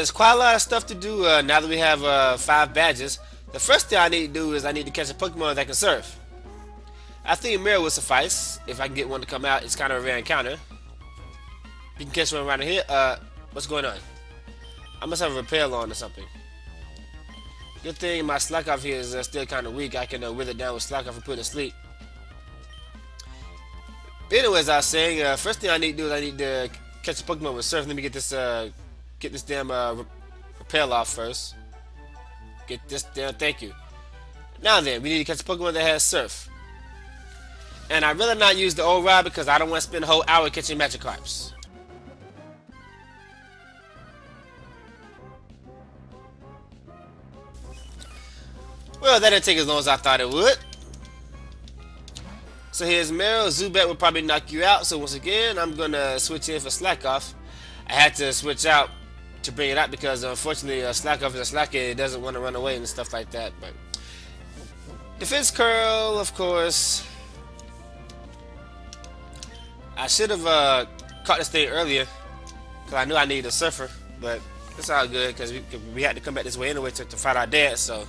There's quite a lot of stuff to do uh, now that we have uh, five badges. The first thing I need to do is I need to catch a Pokemon that can surf. I think Marill will suffice if I can get one to come out. It's kind of a rare encounter. You can catch one around here. Uh, what's going on? I must have a Repel on or something. Good thing my Slakoth here is uh, still kind of weak. I can uh, wither down with slack off and put it to sleep. Anyways, I was saying, uh, first thing I need to do is I need to catch a Pokemon with Surf. Let me get this, uh, get this damn uh, off first. Get this damn. Thank you. Now then, we need to catch a Pokemon that has Surf. And I'd rather not use the old rod because I don't want to spend a whole hour catching Magikarps. Well, that didn't take as long as I thought it would. So here's Marill. Zubat will probably knock you out. So once again, I'm going to switch in for Slakoth. I had to switch out to bring it out because unfortunately a Slakoth is a slacker. It doesn't want to run away and stuff like that. But Defense Curl, of course. I should have uh, caught this thing earlier because I knew I needed a surfer. But it's all good because we, we had to come back this way anyway to, to fight our dad. So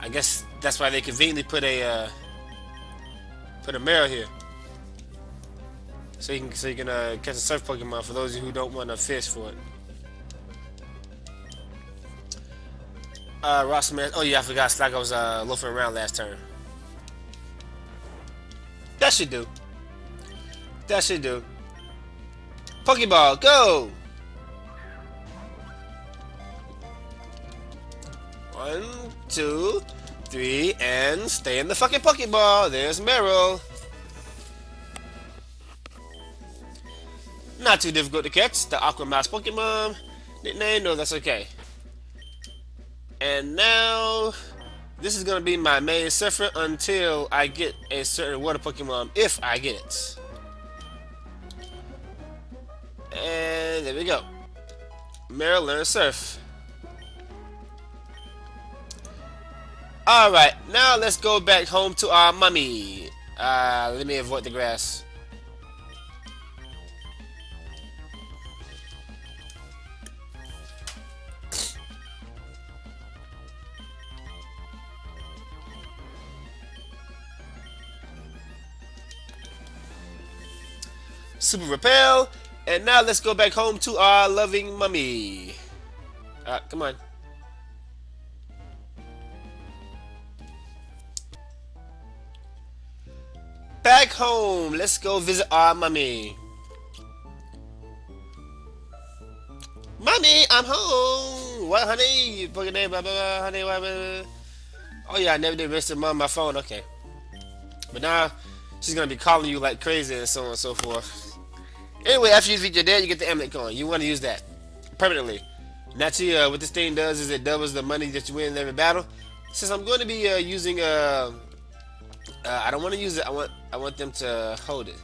I guess that's why they conveniently put a uh, Put a Marill here. So you can so you can uh, catch a surf Pokemon for those who don't want to fish for it. Uh, Ross. Oh yeah, I forgot. Slack I was uh, loafing around last turn. That should do. That should do. Pokeball, go! One, two, three, and stay in the fucking Pokeball. There's Marill. Not too difficult to catch. The Aqua Mouse Pokemon nickname. No, that's okay. And now, this is going to be my main surfer until I get a certain water Pokemon, if I get it. And there we go. Marill learn surf. Alright, now let's go back home to our mummy. Uh, let me avoid the grass. Super Repel. And now let's go back home to our loving mummy. Uh, come on. back home. Let's go visit our mommy. Mommy, I'm home. What, honey? You fucking name, blah, blah, blah, honey, blah, blah. Oh, yeah, I never did register mom my phone. Okay. But now, she's going to be calling you like crazy and so on and so forth. Anyway, after you defeat your dad, you get the amulet coin. You want to use that permanently. Naturally, uh, what this thing does is it doubles the money that you win in every battle. Since I'm going to be uh, using uh, uh, I don't want to use it. I want I want them to hold it.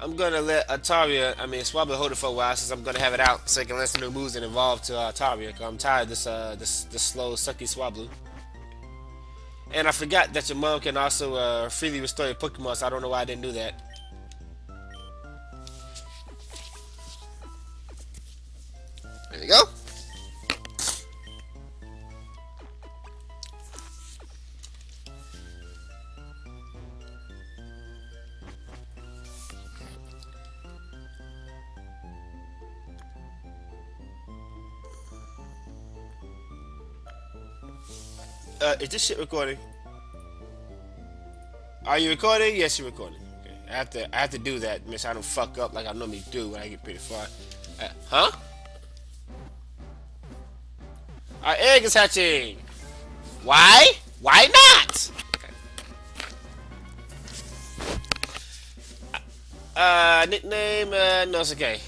I'm gonna let Altaria, I mean Swablu hold it for a while since I'm gonna have it out so I can learn some new moves and evolve to uh, Altaria. Cause I'm tired of this uh this this slow sucky Swablu. And I forgot that your mom can also uh, freely restore your Pokemon, so I don't know why I didn't do that. There you go. Uh, is this shit recording? Are you recording? Yes, you're recording. Okay. I have to, I have to do that, miss. I don't fuck up like I normally do when I get pretty far. Uh, huh? Our egg is hatching. Why? Why not? Uh, nickname? Uh, no, it's okay.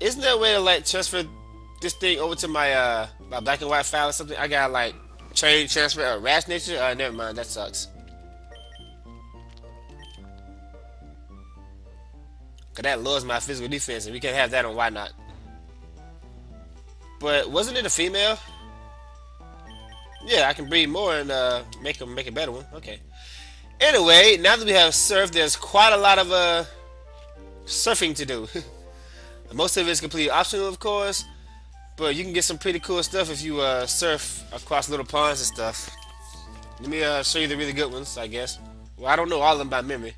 Isn't there a way to like transfer this thing over to my uh my black and white file or something, I got like trade transfer or rash nature. Uh, never mind, that sucks. Cause that lowers my physical defense, and we can't have that on Wynaut. But wasn't it a female? Yeah, I can breed more and uh, make them make a better one. Okay. Anyway, now that we have surf, there's quite a lot of uh surfing to do. Most of it is completely optional, of course, but you can get some pretty cool stuff if you uh, surf across little ponds and stuff. Let me uh, show you the really good ones, I guess. Well, I don't know all of them by memory.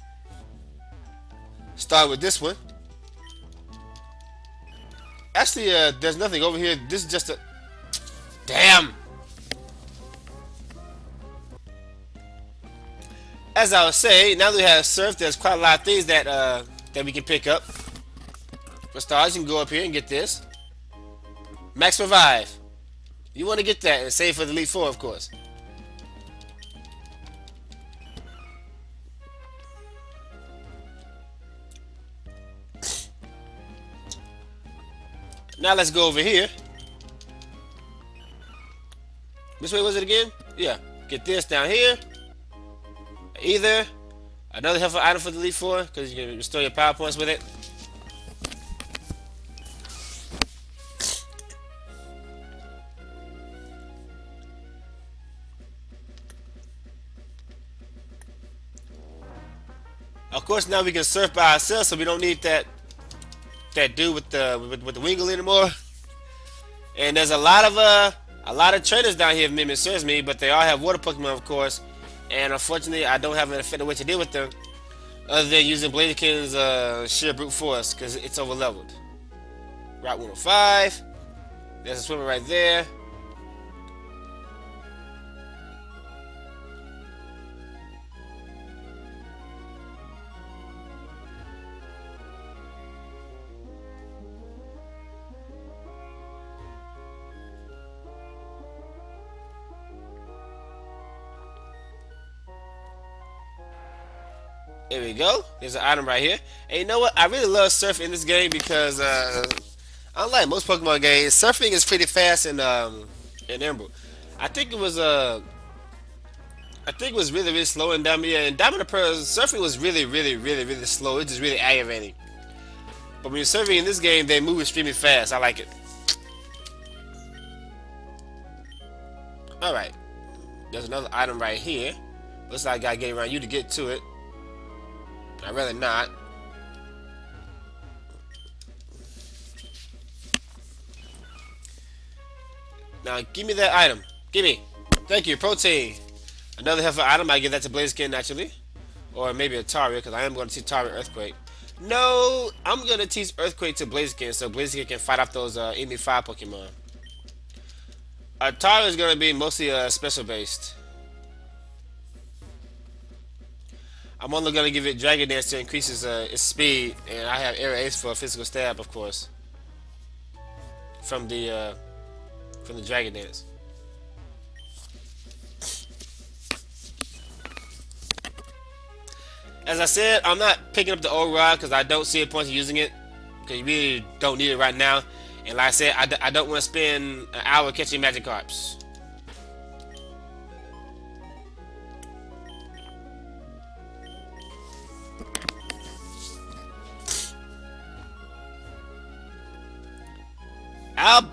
Start with this one. Actually, uh, there's nothing over here. This is just a... Damn! As I was saying, now that we have surf, there's quite a lot of things that uh, that we can pick up. For stars, you can go up here and get this. Max Revive. You want to get that and save for the Elite Four, of course. Now let's go over here. Which way was it again? Yeah. Get this down here. Ether another helpful item for the Elite Four, because you can restore your power points with it. Of course, now we can surf by ourselves, so we don't need that that dude with the with, with the Wingull anymore. And there's a lot of uh a lot of trainers down here memory serves me, but they all have water Pokemon, of course. And unfortunately, I don't have an effective way to deal with them other than using Blaziken's uh, sheer brute force because it's over leveled. Route 105. There's a swimmer right there. There we go. There's an item right here. And you know what? I really love surfing in this game because, uh, unlike most Pokemon games, surfing is pretty fast in um, in Emerald. I think it was uh, I think it was really really slow in Diamond. Yeah, in Diamond Pearl, surfing was really really really really slow. It's just really aggravating. But when you're surfing in this game, they move extremely fast. I like it. All right. There's another item right here. Looks like I gotta get around you to get to it. I'd rather not. Now, give me that item. Give me. Thank you, protein. Another helpful item, I give that to Blaziken naturally. Or maybe Altaria, because I am going to teach Taria Earthquake. No, I'm going to teach Earthquake to Blaziken, so Blaziken can fight off those uh, Enemy 5 Pokemon. Taria is going to be mostly uh, special based. I'm only going to give it Dragon Dance to increase its, uh, its speed, and I have Air Ace for a physical stab, of course. From the, uh, from the Dragon Dance. As I said, I'm not picking up the old rod because I don't see a point in using it. Because you really don't need it right now. And like I said, I d I don't want to spend an hour catching magic Magikarps. I'll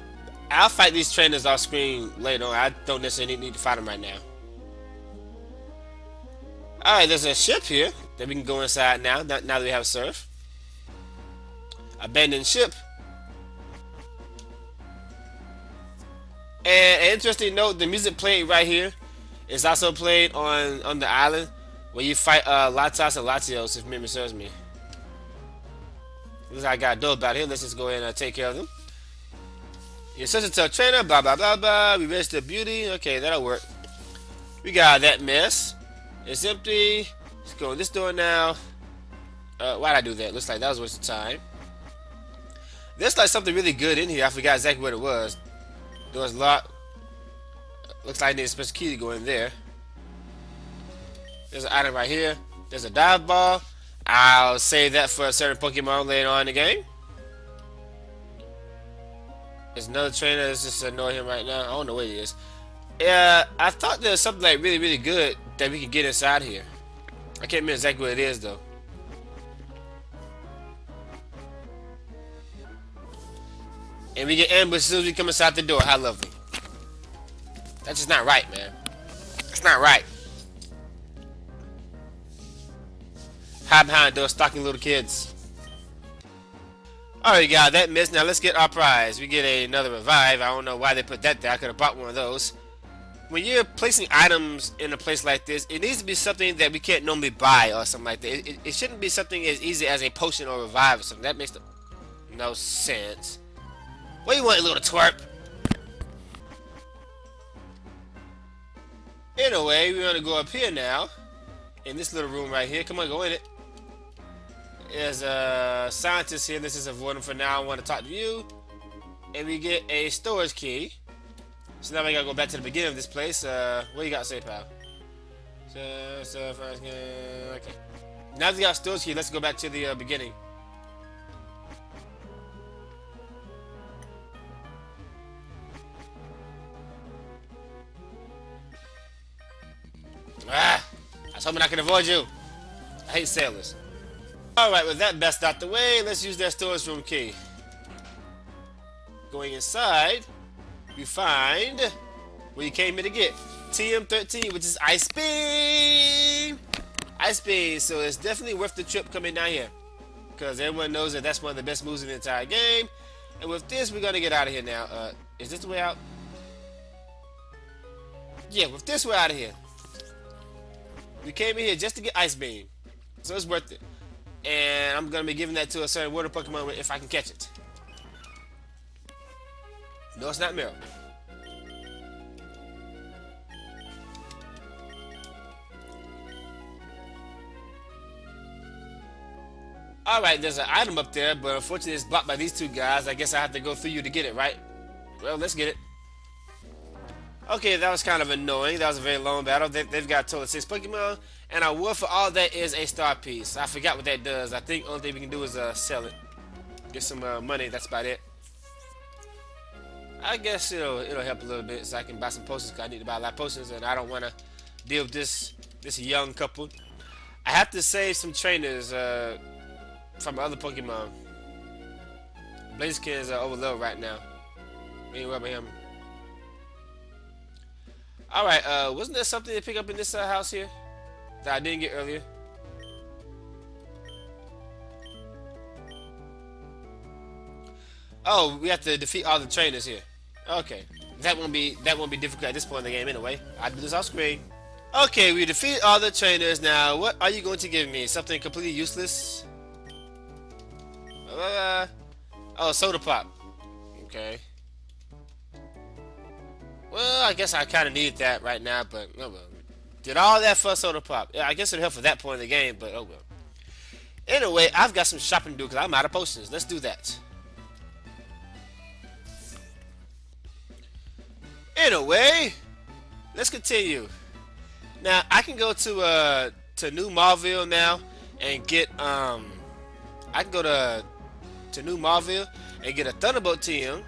I'll fight these trainers off screen later on. I don't necessarily need to fight them right now. Alright, there's a ship here that we can go inside now, now that we have surf. Abandoned ship. And an interesting note, the music played right here is also played on, on the island where you fight uh, Latias and Latios, if memory serves me. Looks like I got a door about here. Let's just go ahead and uh, take care of them. You're such a trainer, blah blah blah blah. We reached the beauty. Okay, that'll work. We got that mess. It's empty. Let's go in this door now. Uh, why'd I do that? Looks like that was a waste of time. There's like something really good in here. I forgot exactly what it was. Door's locked. Looks like I need a special key to go in there. There's an item right here. There's a dive ball. I'll save that for a certain Pokemon later on in the game. There's another trainer that's just annoying him right now. I don't know where he is. Yeah, I thought there was something like really, really good that we could get inside here. I can't remember exactly what it is though. And we get ambushed as soon as we come inside the door. How lovely. That's just not right, man. That's not right. Hide behind door, stalking little kids. Alright, guys, that missed. Now let's get our prize. We get another revive. I don't know why they put that there. I could have bought one of those. When you're placing items in a place like this, it needs to be something that we can't normally buy or something like that. It, it, it shouldn't be something as easy as a potion or revive or something. That makes no sense. What do you want, little twerp? Anyway, we're gonna go up here now. In this little room right here. Come on, go in it. There's a scientist here. This is avoiding for now. I want to talk to you. And we get a storage key. So now we gotta go back to the beginning of this place. Uh, what you got to say, pal? So, so first, okay. Now that we got storage key, let's go back to the uh, beginning. Ah! I was hoping I could avoid you. I hate sailors. Alright, with that best out the way, let's use that storage room key. Going inside, we find what you came here to get. TM13, which is Ice Beam! Ice Beam, so it's definitely worth the trip coming down here. Because everyone knows that that's one of the best moves in the entire game. And with this, we're going to get out of here now. Uh, is this the way out? Yeah, with this, we're out of here. We came in here just to get Ice Beam. So it's worth it. And I'm going to be giving that to a certain water Pokemon if I can catch it. No, it's not Marill. Alright, there's an item up there, but unfortunately it's blocked by these two guys. I guess I have to go through you to get it, right? Well, let's get it. Okay, that was kind of annoying. That was a very long battle. They, have got total six Pokemon. And our war for all that is a star piece. I forgot what that does. I think only thing we can do is uh, sell it. Get some uh, money. That's about it. I guess it'll it'll help a little bit so I can buy some potions because I need to buy a lot of potions and I don't want to deal with this this young couple. I have to save some trainers uh, from other Pokemon. Blaziken is uh, overloaded right now. Anyway, about him. Alright, uh, wasn't there something to pick up in this uh, house here? that I didn't get earlier. Oh, we have to defeat all the trainers here. Okay. That won't be that won't be difficult at this point in the game anyway. I do this off screen. Okay, we defeat all the trainers now. What are you going to give me? Something completely useless? Uh, oh, soda pop. Okay. Well, I guess I kind of need that right now, but oh well. Did all that for soda pop. Yeah, I guess it'll help for that point in the game, but oh well. Anyway, I've got some shopping to do because I'm out of potions. Let's do that. Anyway, let's continue. Now I can go to uh to New Mauville now and get um I can go to to New Mauville and get a Thunderbolt TM.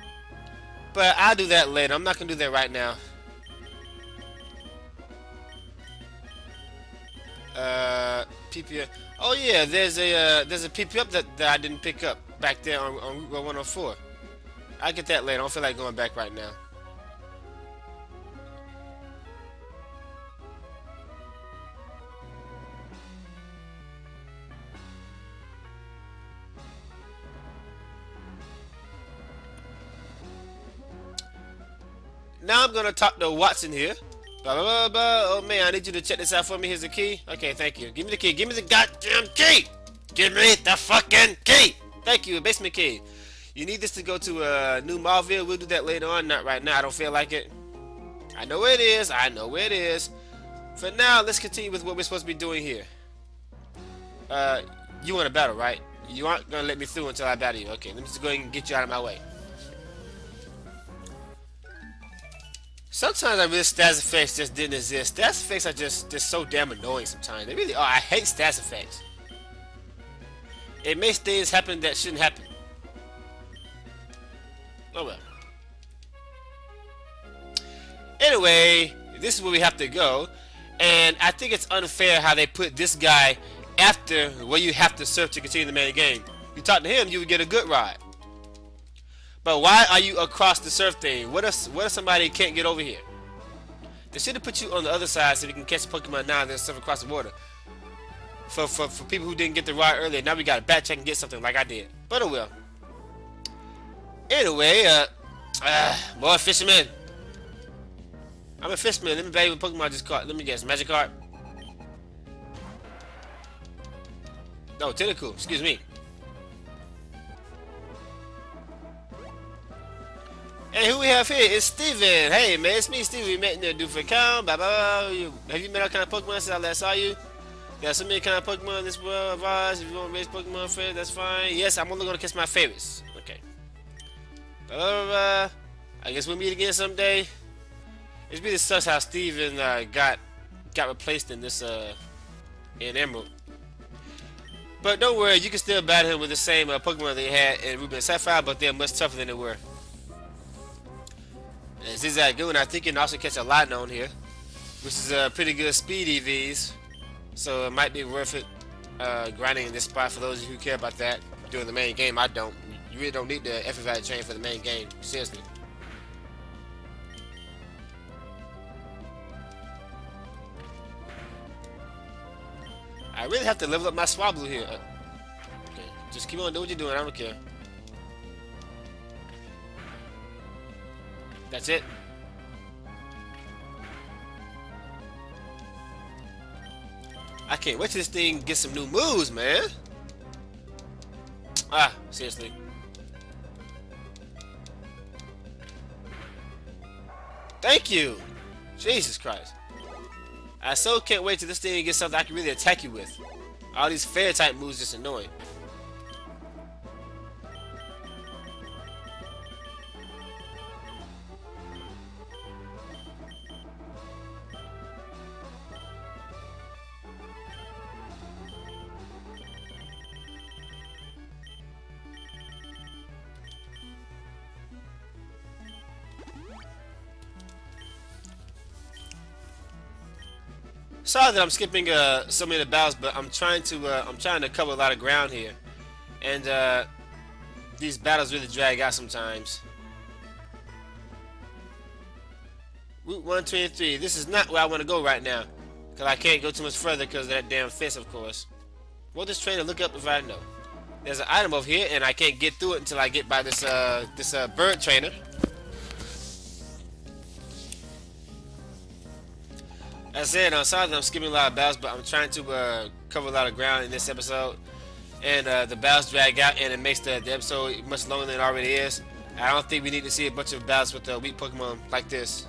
But I'll do that later. I'm not gonna do that right now. Uh, PPF. Oh yeah, there's a uh, there's a PPF that, that I didn't pick up back there on, on Route 104. I'll get that later. I don't feel like going back right now. Now I'm gonna talk to Wattson here. Blah, blah, blah, blah. Oh man, I need you to check this out for me. Here's the key. Okay, thank you. Give me the key. Give me the goddamn key. Give me the fucking key. Thank you. Basement key. You need this to go to uh, New Mauville. We'll do that later on. Not right now. I don't feel like it. I know where it is. I know where it is. For now, let's continue with what we're supposed to be doing here. Uh, you want a battle, right? You aren't gonna let me through until I battle you. Okay, let me just go ahead and get you out of my way. Sometimes I wish stats effects just didn't exist. Stats effects are just just so damn annoying sometimes. They really are. I hate stats effects. It makes things happen that shouldn't happen. Oh well. Anyway, this is where we have to go. And I think it's unfair how they put this guy after where you have to surf to continue the main game. You talk to him, you would get a good ride. But why are you across the surf thing? What if what if somebody can't get over here? They should have put you on the other side so we can catch Pokemon now and then surf across the water. For, for for people who didn't get the ride earlier, now we gotta backtrack and get something like I did. But it will. Anyway, uh, uh more fisherman. I'm a fisherman. Let me bet you Pokemon just caught. Let me guess. Magikarp? No, Tentacool. Excuse me. Hey, who we have here? It's Steven. Hey, man, it's me, Steven. We met in the Duffer Count. Blah, blah, blah. Have you met our kind of Pokemon since I last saw you? There so many kind of Pokemon in this world of ours. If you want to raise Pokemon friends, that's fine. Yes, I'm only going to catch my favorites. Okay. Blah, blah, blah. I guess we'll meet again someday. It's really sucks how Steven uh, got got replaced in this uh, in Emerald. But don't worry, you can still battle him with the same uh, Pokemon they had in Ruby and Sapphire, but they're much tougher than they were. And Zigzagoon, I think you can also catch a Latinon here, which is a pretty good speed EVs, so it might be worth it uh, grinding in this spot for those of you who care about that. during the main game, I don't. You really don't need the FFI chain for the main game, seriously. I really have to level up my Swablu here. Uh, okay, just keep on doing what you're doing, I don't care. That's it. I can't wait till this thing get some new moves, man. Ah, seriously. Thank you. Jesus Christ. I so can't wait till this thing gets something I can really attack you with. All these fair type moves just annoying. Sorry that I'm skipping uh, so many of the battles, but I'm trying to uh, I'm trying to cover a lot of ground here, and uh, these battles really drag out sometimes. Route 123. This is not where I want to go right now, because I can't go too much further because of that damn fence, of course. What this trainer look up if I know? There's an item over here, and I can't get through it until I get by this uh, this uh, bird trainer. I said, sorry that I'm skipping a lot of battles, but I'm trying to uh, cover a lot of ground in this episode. And uh, the battles drag out, and it makes the, the, episode much longer than it already is. I don't think we need to see a bunch of battles with uh, weak Pokemon like this.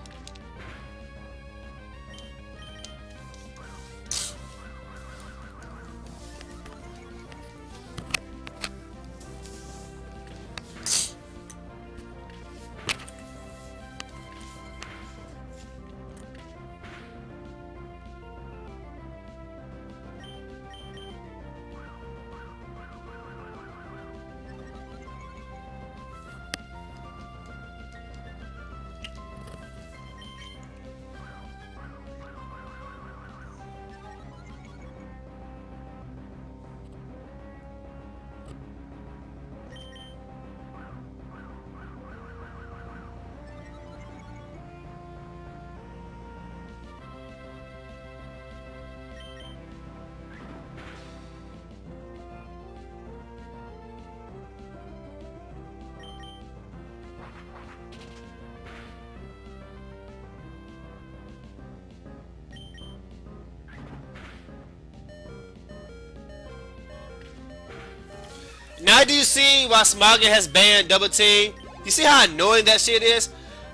Now do you see why Smogon has banned Double Team? You see how annoying that shit is?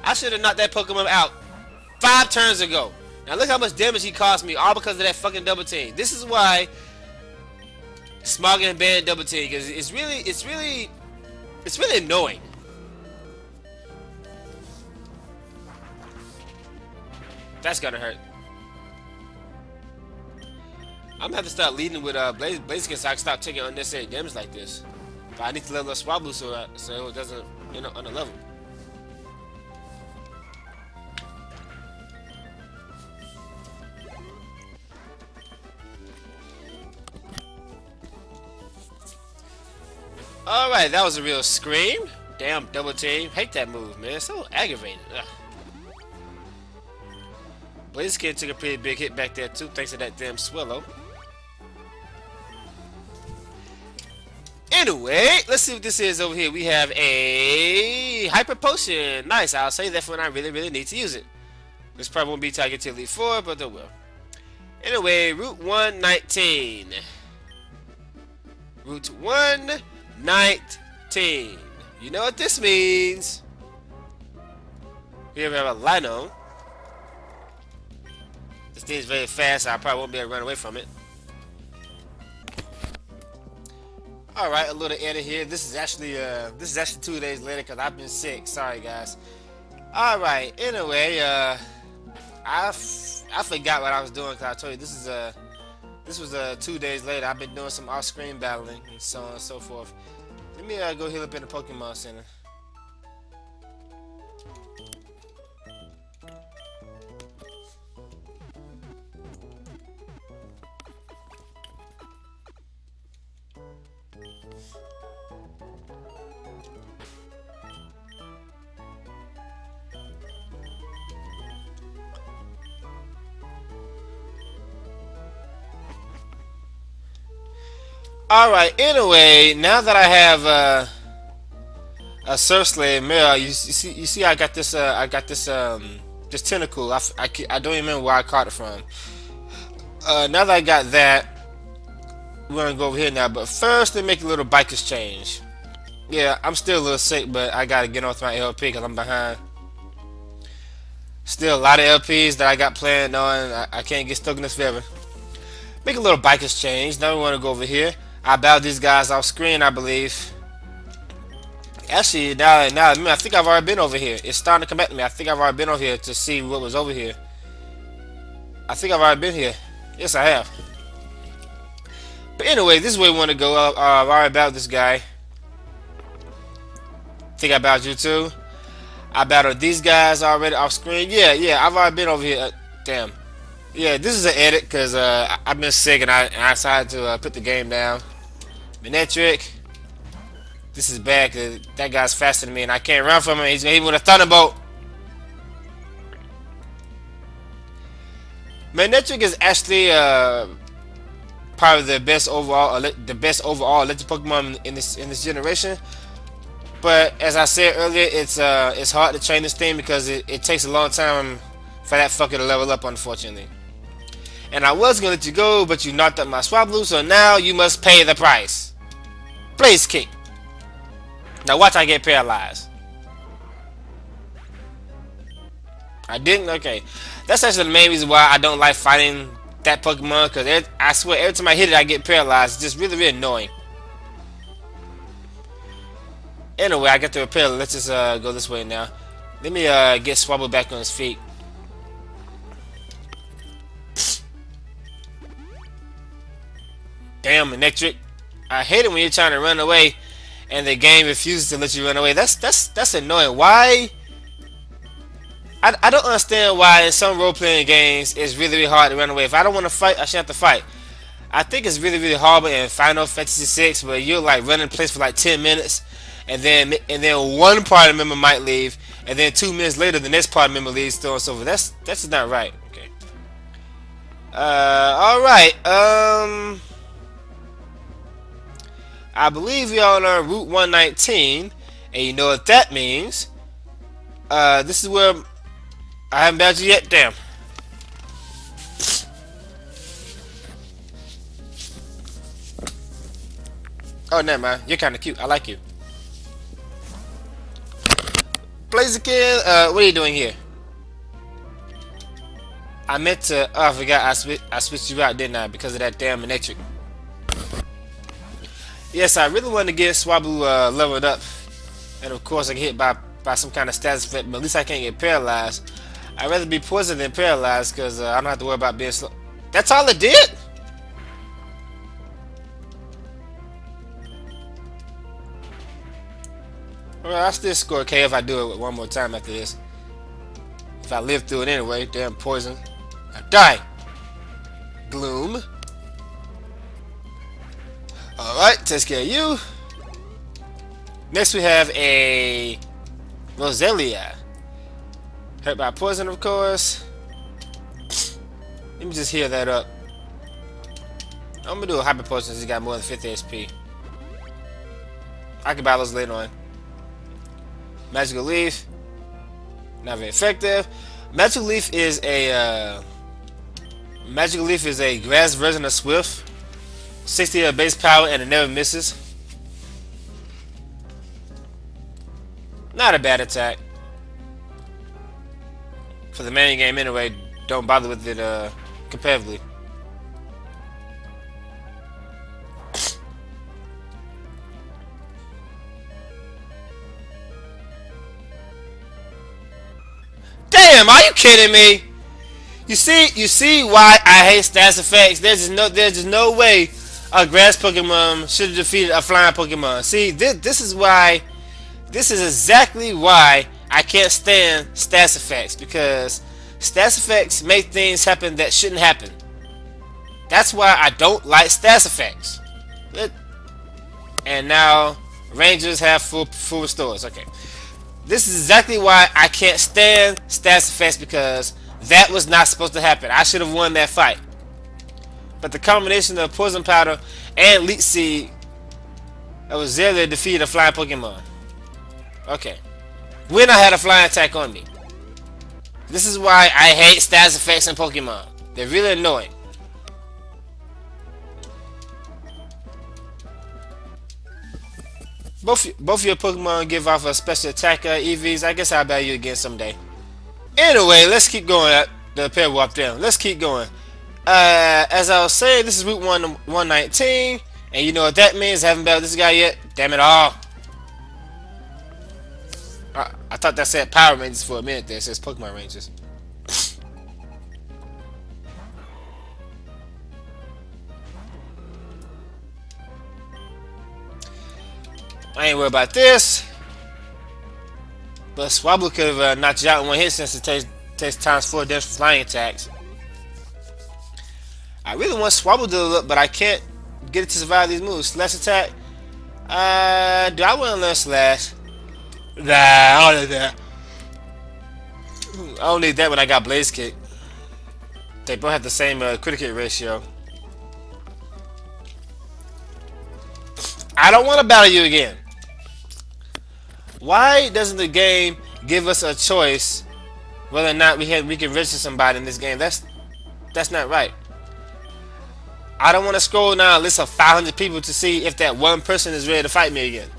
I should have knocked that Pokemon out five turns ago. Now look how much damage he cost me, all because of that fucking Double Team. This is why Smogon banned Double Team, because it's really, it's really, it's really annoying. That's gonna hurt. I'm gonna have to start leading with uh, Blaze Blaziken so I can stop taking unnecessary damage like this. But I need to level up Swablu so that so it doesn't you know under level. Alright, that was a real scream. Damn, double team. Hate that move, man. so aggravating. Ugh. Blaziken took a pretty big hit back there too, thanks to that damn Swellow. Anyway, let's see what this is over here. We have a Hyper Potion. Nice. I'll say that for when I really, really need to use it. This probably won't be get to Elite 4, but oh it will. Anyway, Route 119. Route 119. You know what this means. Here we have a Lino. This thing's very fast, so I probably won't be able to run away from it. Alright, a little edit here. This is actually uh this is actually two days later because I've been sick. Sorry guys. Alright, anyway, uh I, I forgot what I was doing because I told you this is uh this was uh two days later. I've been doing some off-screen battling and so on and so forth. Let me uh, go heal up in the Pokemon Center. Alright, anyway, now that I have uh, a Surf Slave Marill, you, you, see, you see, I got this, uh, I got this, um, this Tentacool. I, I, I don't even remember where I caught it from. Uh, now that I got that, we're gonna go over here now. But first, let me make a little bike exchange. Yeah, I'm still a little sick, but I gotta get off my LP because I'm behind. Still a lot of LPs that I got planned on. I, I can't get stuck in this forever. Make a little bike exchange. Now we want to go over here. I bowed these guys off screen, I believe. Actually, now, now, I think I've already been over here. It's starting to come back to me. I think I've already been over here to see what was over here. I think I've already been here. Yes, I have. But anyway, this is where we want to go. Uh, I've already battled this guy. Think I battled you too. I battled these guys already off screen. Yeah, yeah, I've already been over here. Uh, damn. Yeah, this is an edit because uh, I've been sick and I, and I decided to uh, put the game down. Manectric. This is bad because that guy's faster than me and I can't run from him. He's hit with a Thunderbolt. Manectric is actually uh, probably the best overall, the best overall electric Pokemon in this in this generation. But as I said earlier, it's uh it's hard to train this thing because it, it takes a long time for that fucker to level up, unfortunately. And I was gonna let you go, but you knocked up my Swablu, so now you must pay the price. Blaze kick. Now watch I get paralyzed. I didn't? Okay. That's actually the main reason why I don't like fighting that Pokemon, because I swear every time I hit it I get paralyzed. It's just really, really annoying. Anyway, I get to repair. Let's just uh, go this way now. Let me uh, get Swablu back on his feet. Damn, electric. I hate it when you're trying to run away and the game refuses to let you run away. That's that's that's annoying. Why? I, I don't understand why in some role-playing games it's really, really hard to run away. If I don't want to fight, I shouldn't have to fight. I think it's really, really horrible in Final Fantasy VI where you're like running place for like 10 minutes and then and then one party member might leave and then two minutes later the next party member leaves and so. That's that's not right. Okay. Uh, all right. Um. I believe we are on Route 119, and you know what that means. Uh, this is where I haven't you yet. Damn. Oh, never mind. You're kind of cute. I like you. Blaziken, uh, what are you doing here? I meant to. Oh, I forgot. I, sw I switched you out, didn't I? Because of that damn electric. Yes, I really want to get Swablu uh, leveled up. And of course I get hit by, by some kind of status effect, but at least I can't get paralyzed. I'd rather be poisoned than paralyzed because uh, I don't have to worry about being slow. That's all it did? Well, I still score okay if I do it one more time after this. If I live through it anyway, damn poison. I die. Gloom. Alright, takes care of you. Next we have a Roselia. Hurt by poison, of course. Let me just heal that up. I'm gonna do a hyper potion since he got more than 50 SP. I can buy those later on. Magical Leaf. Not very effective. Magical Leaf is a uh, Magical Leaf is a grass version of Swift. 60 of base power and it never misses. Not a bad attack. For the main game anyway, don't bother with it uh, competitively. Damn, are you kidding me? You see, you see why I hate stats effects. There's just no, there's just no way a grass Pokemon should have defeated a flying Pokemon. See, this, this is why, this is exactly why I can't stand stats effects because stats effects make things happen that shouldn't happen. That's why I don't like stats effects. And now Rangers have full full restores. Okay. This is exactly why I can't stand stats effects because that was not supposed to happen. I should have won that fight. But the combination of Poison Powder and Leech Seed I was there to defeat a flying Pokemon. Okay. When I had a flying attack on me. This is why I hate stats effects in Pokemon. They're really annoying. Both both your Pokemon give off a special attack uh, EVs. I guess I'll battle you again someday. Anyway, let's keep going at the pair walk down. Let's keep going. Uh, as I was saying, this is Route 1 119. And you know what that means? I haven't battled this guy yet. Damn it all. I, I thought that said Power Rangers for a minute there. It says Pokemon Rangers. I ain't worried about this. But Swablu could have uh, knocked you out in one hit since it takes, takes times 4 damage flying attacks. I really want Swablu to look, but I can't get it to survive these moves. Slash attack. Uh, do I want to learn Slash? Nah, I don't need that. I don't need that when I got Blaze Kick. They both have the same uh, critical ratio. I don't want to battle you again. Why doesn't the game give us a choice whether or not we can we can register somebody in this game? That's that's not right. I don't want to scroll down a list of 500 people to see if that one person is ready to fight me again.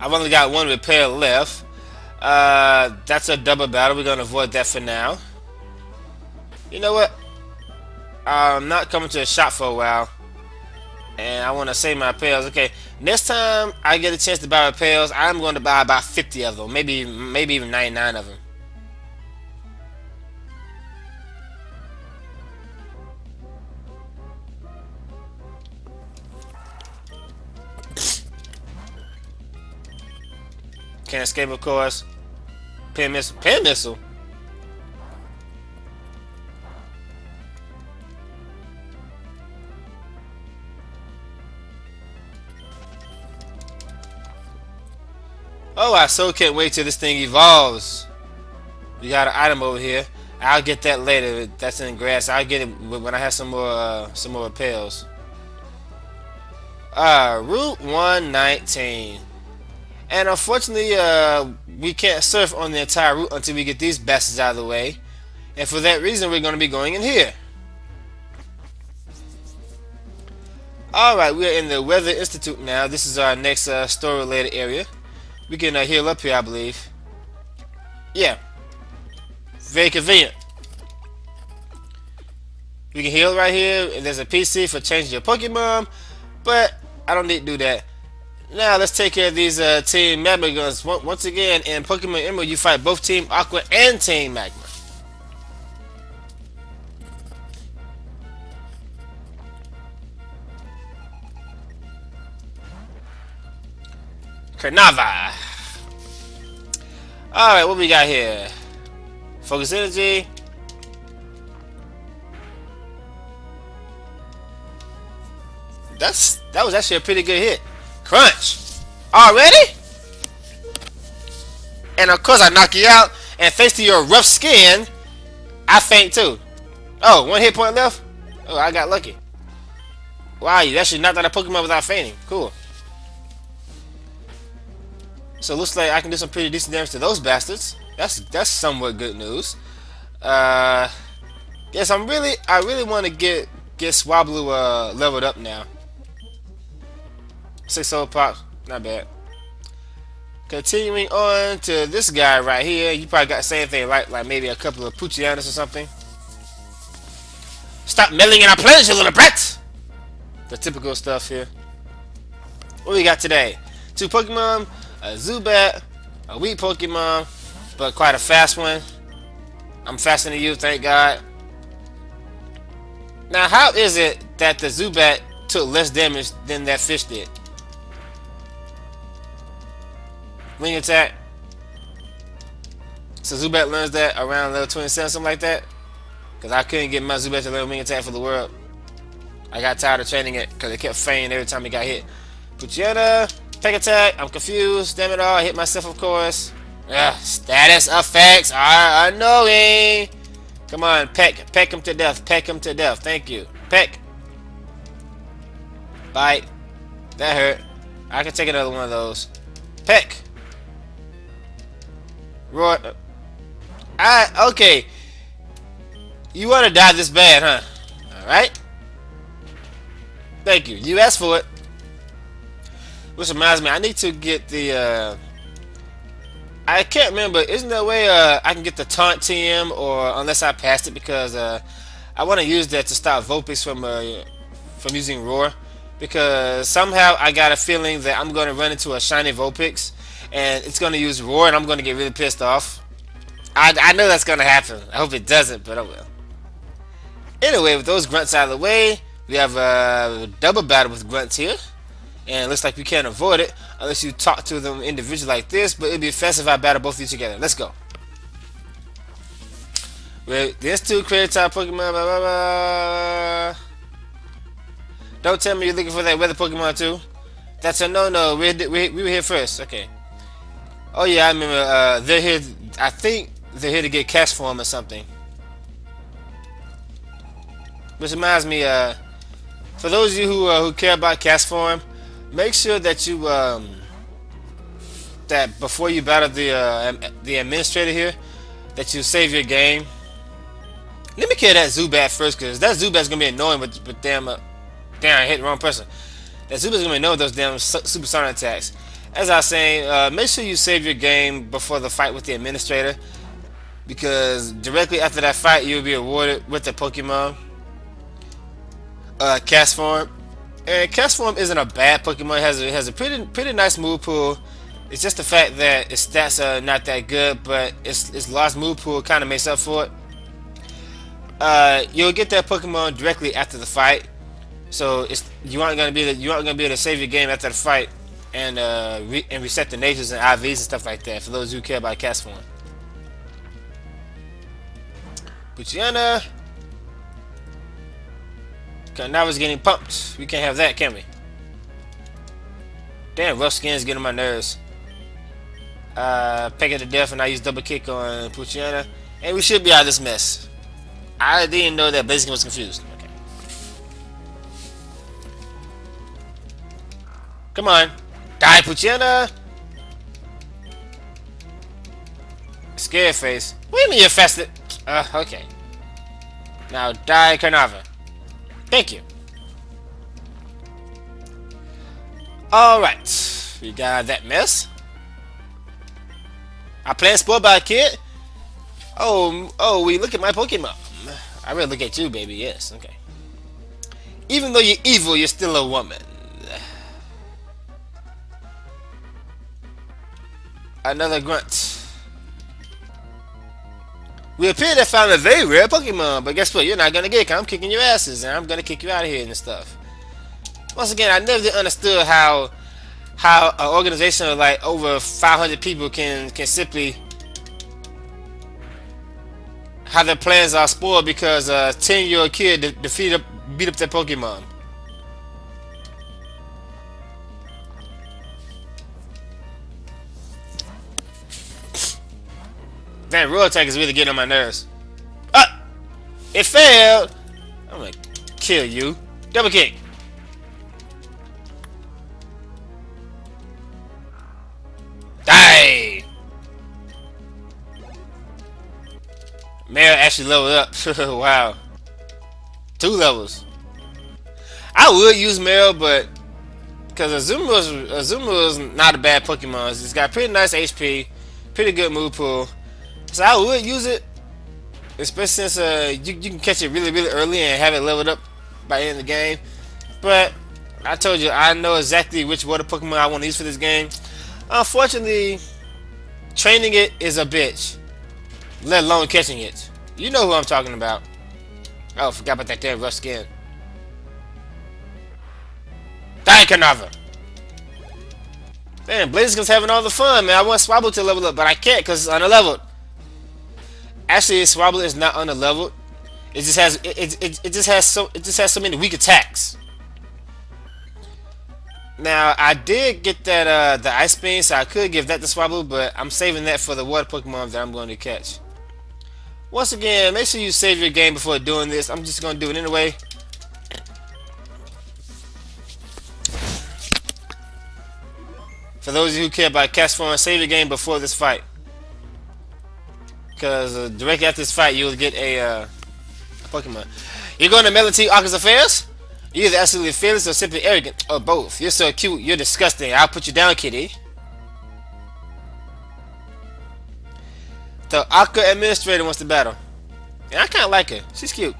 I've only got one Repel left. Uh, that's a double battle. We're going to avoid that for now. You know what? I'm not coming to a shop for a while. And I want to save my Repels. Okay, next time I get a chance to buy Repels, I'm going to buy about 50 of them. Maybe, maybe even 99 of them. Can't escape, of course. Pin missile. Pin missile? I so can't wait till this thing evolves. We got an item over here. I'll get that later. That's in grass. I'll get it when I have some more uh, some more pills. Uh, Route 119. And unfortunately, uh, we can't surf on the entire route until we get these bastards out of the way. And for that reason, we're going to be going in here. Alright, we're in the Weather Institute now. This is our next uh, store-related area. We can uh, heal up here, I believe. Yeah. Very convenient. We can heal right here, and there's a PC for changing your Pokemon, but I don't need to do that. Now let's take care of these uh, Team Magma guns. Once again, in Pokemon Emerald, you fight both Team Aqua and Team Magma. Carvanha. Alright, what we got here? Focus energy. That's that was actually a pretty good hit. Crunch. Already? And of course I knock you out. And thanks to your rough skin, I faint too. Oh, one hit point left? Oh, I got lucky. Wow, you actually knocked out a Pokemon without fainting. Cool. So it looks like I can do some pretty decent damage to those bastards. That's that's somewhat good news. Uh, yes, I'm really I really want to get get Swablu uh, leveled up now. Six soul pop, not bad. Continuing on to this guy right here, you probably got the same thing, like like maybe a couple of Poochyena or something. Stop meddling in our plans, you little brat! The typical stuff here. What we got today? Two Pokemon, a Zubat, a weak Pokemon, but quite a fast one. I'm faster than you, thank God. Now, how is it that the Zubat took less damage than that fish did? Wing attack. So Zubat learns that around level 27, something like that? Because I couldn't get my Zubat to learn wing attack for the world. I got tired of training it because it kept failing every time it got hit. Poochyena, Peck attack. I'm confused. Damn it all. I hit myself, of course. Ugh, status effects are annoying. Come on, peck. Peck him to death. Peck him to death. Thank you. Peck. Bite. That hurt. I can take another one of those. Peck. Roar. I okay. You want to die this bad, huh? All right. Thank you. You asked for it. Which reminds me, I need to get the. Uh, I can't remember. Isn't there a way uh, I can get the taunt TM, or unless I passed it because uh, I want to use that to stop Vulpix from uh, from using Roar. Because somehow I got a feeling that I'm going to run into a shiny Vulpix, and it's going to use Roar, and I'm going to get really pissed off. I, I know that's going to happen. I hope it doesn't, but I will. Anyway, with those grunts out of the way, we have a double battle with grunts here. And it looks like we can't avoid it unless you talk to them individually like this, but it'd be offensive if I battle both of you together. Let's go. Wait, there's two creative type Pokemon, blah, blah, blah. Don't tell me you're looking for that weather Pokemon too. That's a no-no. We, we, we were here first. Okay. Oh yeah, I remember. Uh, they're here. I think they're here to get Castform or something. Which reminds me, uh, for those of you who uh, who care about Castform, make sure that you um, that before you battle the uh, the administrator here, that you save your game. Let me kill that Zubat first, cause that Zubat's gonna be annoying with, with damn, uh, damn, I hit the wrong person. That Zubat's gonna be annoying with those damn supersonic attacks. As I was saying, uh, make sure you save your game before the fight with the administrator, because directly after that fight, you'll be awarded with the Pokemon uh, Castform and Castform isn't a bad Pokemon. It has a, it has a pretty pretty nice move pool. It's just the fact that its stats are not that good, but its its lost move pool kind of makes up for it. Uh, you'll get that Pokemon directly after the fight, so it's you aren't gonna be you aren't gonna be able to save your game after the fight and uh, re and reset the natures and IVs and stuff like that. For those who care about Castform. Poochyena. It's getting pumped. We can't have that, can we? Damn, rough skin's getting my nerves. Uh, it to death, and I use double kick on Poochyena. And we should be out of this mess. I didn't know that Blaziken was confused. Okay. Come on. Die, Poochyena! Scary Face. Wait you mean you're fasted? Uh, okay. Now die, Carvanha. Thank you. Alright. We got that mess. I plan spoiled by a kid? Oh, oh, we look at my Pokemon. I really look at you, baby. Yes, okay. Even though you're evil, you're still a woman. Another grunt. We appear to find a very rare Pokemon, but guess what? You're not gonna get it. I'm kicking your asses, and I'm gonna kick you out of here and stuff. Once again, I never understood how how an organization of like over 500 people can can simply how their plans are spoiled because a 10 year old kid de defeat beat up their Pokemon. That real attack is really getting on my nerves. Ah! It failed! I'm gonna kill you. Double kick. Die! Mayor actually leveled up. wow. Two levels. I would use Marill, but because Azuma is Azuma is not a bad Pokemon. It's got pretty nice HP, pretty good move pool. So I would use it, especially since uh, you, you can catch it really really early and have it leveled up by the end of the game. But I told you I know exactly which water Pokemon I want to use for this game. Unfortunately, training it is a bitch. Let alone catching it. You know who I'm talking about. Oh, forgot about that damn rough skin. Carvanha! Man, Blaziken's having all the fun, man. I want Swablu to level up, but I can't because it's underleveled. Actually, Swablu is not underleveled. It just has it, it, it, just has so it just has so many weak attacks. Now I did get that uh the ice beam, so I could give that to Swablu, but I'm saving that for the water Pokemon that I'm going to catch. Once again, make sure you save your game before doing this. I'm just going to do it anyway. For those of you who care about Castform, save your game before this fight. Because uh, directly after this fight, you'll get a, uh, a Pokemon. You're going to Melody Arcus Affairs? You're either absolutely fearless or simply arrogant, or both. You're so cute, you're disgusting. I'll put you down, kitty. The Aqua Administrator wants to battle. And I kind of like her. She's cute.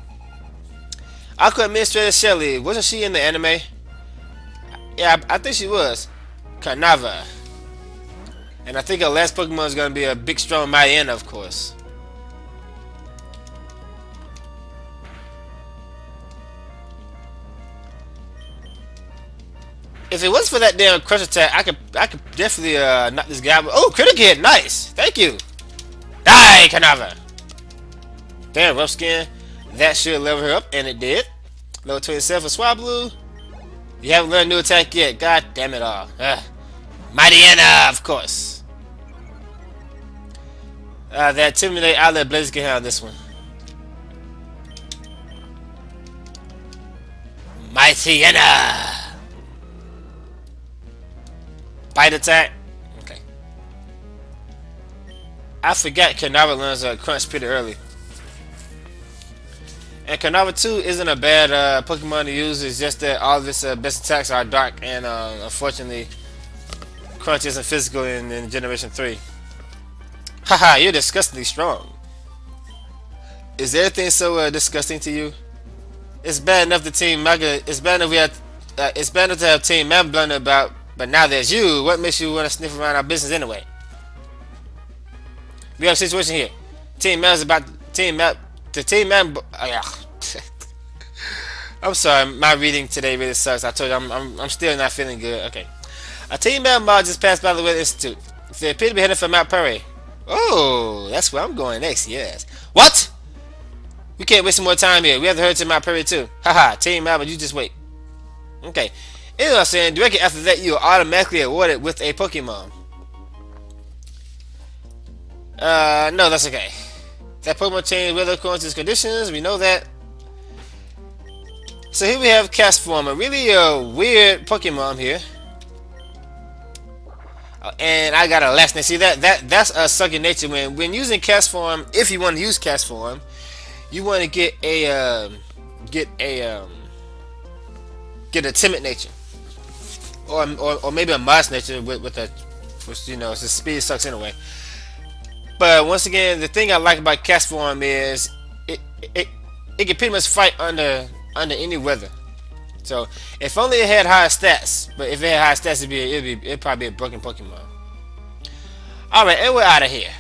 Aqua Administrator Shelly. Wasn't she in the anime? Yeah, I, I think she was. Carvanha. And I think our last Pokemon is going to be a big, strong Mightyena, of course. If it was for that damn crush attack, I could I could definitely uh, knock this guy. Oh, critical hit, nice. Thank you. Die, Carvanha. Damn, rough skin. That should level her up, and it did. Level 27 for Swablu. You haven't learned new attack yet. God damn it all. Ugh. Mightyena, of course. Uh, that Intimidate, I'll let Blaziken handle this one. Mightyena! Bite attack. Okay. I forgot Carvanha learns a crunch pretty early. And Carvanha 2 isn't a bad uh, Pokemon to use, it's just that all of its uh, best attacks are dark and uh, unfortunately Crunch isn't physical in, in Generation 3. Haha, you're disgustingly strong. Is everything so uh, disgusting to you? It's bad enough the team Mega. It's bad enough we have. Uh, it's bad enough to have Team Map blunder about, but now there's you. What makes you want to sniff around our business anyway? We have a situation here. Team Map is about Team Map. The Team Map. Uh. I'm sorry, my reading today really sucks. I told you I'm, I'm, I'm still not feeling good. Okay. A team member just passed by the Weather Institute. They appear to be headed for Mount Perry. Oh, that's where I'm going next, yes. What? We can't waste more time here. We have to hurry to my Perry too. Haha, team member, you just wait. Okay. Anyway, I'm saying, directly after that, you are automatically awarded with a Pokemon. Uh, no, that's okay. That Pokemon change weather according to its conditions. We know that. So here we have Castform, a really weird Pokemon here. Uh, and I got a lesson. See that that that's a sucking nature when when using Castform. If you want to use Castform, you want to get a uh, get a um, get a timid nature, or, or or maybe a modest nature with with a which you know the speed sucks anyway. But once again, the thing I like about Castform is it it it can pretty much fight under under any weather. So if only it had higher stats, but if it had higher stats, it'd be it'd be it'd probably be a broken Pokemon. All right, and we're out of here.